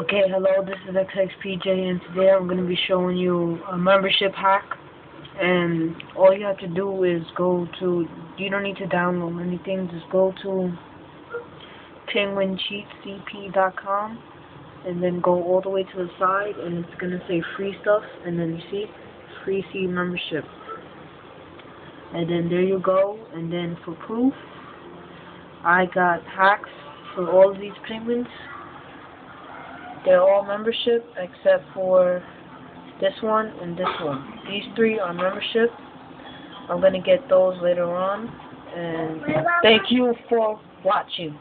Okay, hello, this is XXPJ, and today I'm going to be showing you a membership hack. And all you have to do is go to, you don't need to download anything, just go to penguincheatscp.com and then go all the way to the side, and it's going to say free stuff, and then you see, free seed membership. And then there you go, and then for proof, I got hacks for all these penguins. They're all membership except for this one and this one. These three are membership. I'm going to get those later on. And thank you for watching.